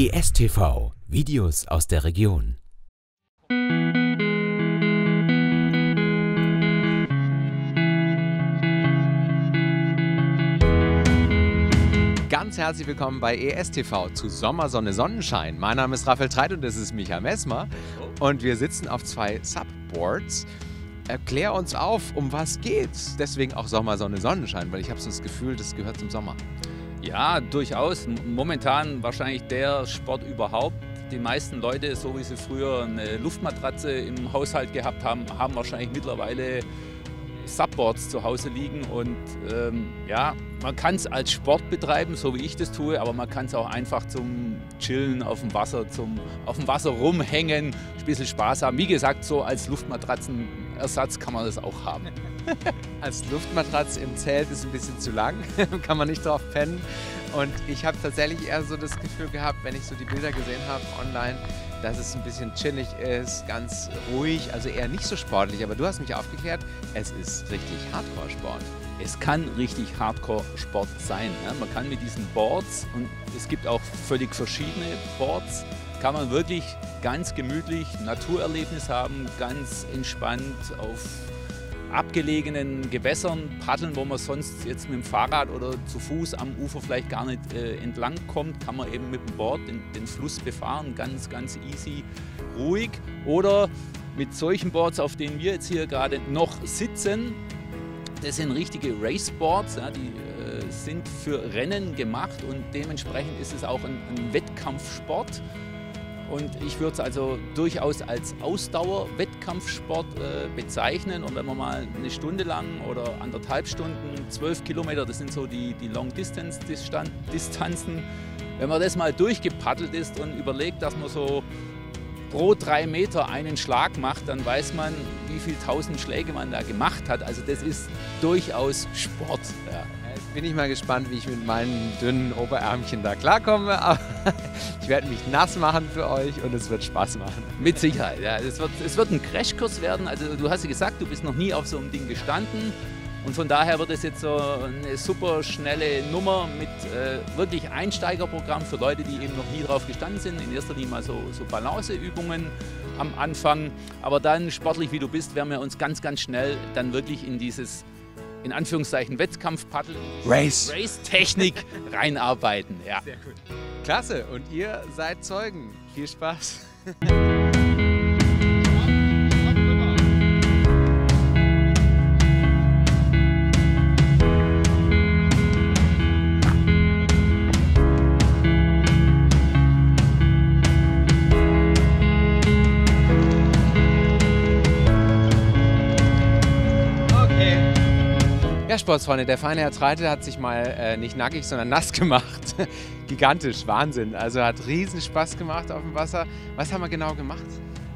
ESTV Videos aus der Region. Ganz herzlich willkommen bei ESTV zu Sommersonne Sonnenschein. Mein Name ist Raphael Treit und das ist Micha Messmer. Und wir sitzen auf zwei Subboards. Erklär uns auf, um was geht's. Deswegen auch Sommersonne Sonnenschein, weil ich habe so das Gefühl, das gehört zum Sommer. Ja, durchaus. Momentan wahrscheinlich der Sport überhaupt. Die meisten Leute, so wie sie früher eine Luftmatratze im Haushalt gehabt haben, haben wahrscheinlich mittlerweile Subboards zu Hause liegen. Und ähm, ja, man kann es als Sport betreiben, so wie ich das tue, aber man kann es auch einfach zum Chillen auf dem Wasser, zum auf dem Wasser rumhängen, ein bisschen Spaß haben. Wie gesagt, so als Luftmatratzenersatz kann man das auch haben. als Luftmatratze im Zelt ist ein bisschen zu lang, kann man nicht drauf pennen. Und ich habe tatsächlich eher so das Gefühl gehabt, wenn ich so die Bilder gesehen habe online, dass es ein bisschen chillig ist, ganz ruhig, also eher nicht so sportlich. Aber du hast mich aufgeklärt, es ist richtig Hardcore-Sport. Es kann richtig Hardcore-Sport sein. Ja? Man kann mit diesen Boards, und es gibt auch völlig verschiedene Boards, kann man wirklich ganz gemütlich Naturerlebnis haben, ganz entspannt auf abgelegenen Gewässern paddeln, wo man sonst jetzt mit dem Fahrrad oder zu Fuß am Ufer vielleicht gar nicht äh, entlang kommt, kann man eben mit dem Board den, den, Fluss befahren, ganz, ganz easy, ruhig. Oder mit solchen Boards, auf denen wir jetzt hier gerade noch sitzen, das sind richtige Raceboards, ja, die äh, sind für Rennen gemacht und dementsprechend ist es auch ein, ein Wettkampfsport. Und ich würde es also durchaus als Ausdauer-Wettkampfsport äh, bezeichnen. Und wenn man mal eine Stunde lang oder anderthalb Stunden, zwölf Kilometer, das sind so die, die Long-Distance-Distanzen, wenn man das mal durchgepaddelt ist und überlegt, dass man so pro drei Meter einen Schlag macht, dann weiß man, wie viele tausend Schläge man da gemacht hat. Also das ist durchaus Sport. Ja. Bin ich mal gespannt, wie ich mit meinen dünnen Oberärmchen da klarkomme. Aber ich werde mich nass machen für euch und es wird Spaß machen. Mit Sicherheit, ja. Es wird, es wird ein Crashkurs werden. Also du hast ja gesagt, du bist noch nie auf so einem Ding gestanden. Und von daher wird es jetzt so eine super schnelle Nummer mit äh, wirklich Einsteigerprogramm für Leute, die eben noch nie drauf gestanden sind. In erster Linie mal so, so Balanceübungen am Anfang. Aber dann, sportlich wie du bist, werden wir uns ganz, ganz schnell dann wirklich in dieses in Anführungszeichen Wettkampfpaddel, Race, Race-Technik reinarbeiten. Ja. Sehr gut. Klasse. Und ihr seid Zeugen. Viel Spaß. Ja, Sportsfreunde, der feine Herr Treite hat sich mal äh, nicht nackig, sondern nass gemacht. Gigantisch, Wahnsinn. Also hat riesen Spaß gemacht auf dem Wasser. Was haben wir genau gemacht?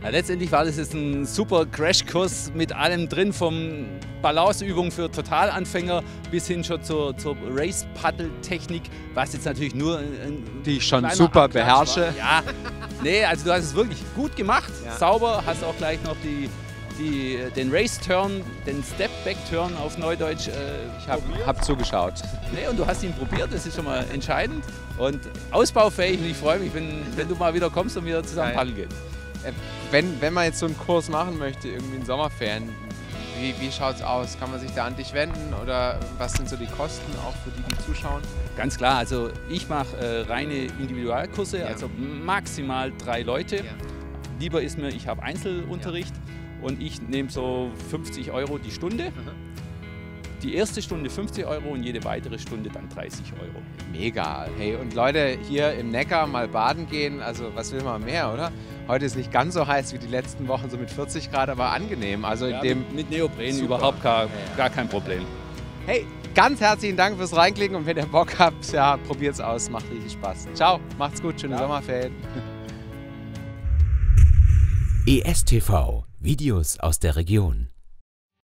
Ja, letztendlich war das jetzt ein super Crashkurs mit allem drin, vom Balanceübung für Totalanfänger bis hin schon zur, zur Race-Paddle-Technik, was jetzt natürlich nur ein, die ich schon super Abklatsch beherrsche. War. Ja, nee, also du hast es wirklich gut gemacht, ja. sauber, hast auch gleich noch die die, den Race-Turn, den Step-Back-Turn auf Neudeutsch. Äh, ich habe hab zugeschaut. Nee, und du hast ihn probiert, das ist schon mal entscheidend. Und ausbaufähig und ich freue mich, wenn, wenn du mal wieder kommst und wir zusammen paddeln gehen. Äh, wenn, wenn man jetzt so einen Kurs machen möchte, irgendwie in Sommerferien, wie, wie schaut es aus? Kann man sich da an dich wenden oder was sind so die Kosten auch für die, die zuschauen? Ganz klar, also ich mache äh, reine Individualkurse, ja. also maximal drei Leute. Ja. Lieber ist mir, ich habe Einzelunterricht. Ja und ich nehme so 50 Euro die Stunde. Die erste Stunde 50 Euro und jede weitere Stunde dann 30 Euro. Mega. Hey, und Leute, hier im Neckar mal baden gehen, also was will man mehr, oder? Heute ist nicht ganz so heiß wie die letzten Wochen, so mit 40 Grad, aber angenehm. Also ja, dem mit Neopren super. überhaupt gar, gar kein Problem. Hey, ganz herzlichen Dank fürs Reinklicken und wenn ihr Bock habt, ja, probiert's aus, macht richtig Spaß. Ciao, macht's gut, schöne ja. Sommerferien. ESTV Videos aus der Region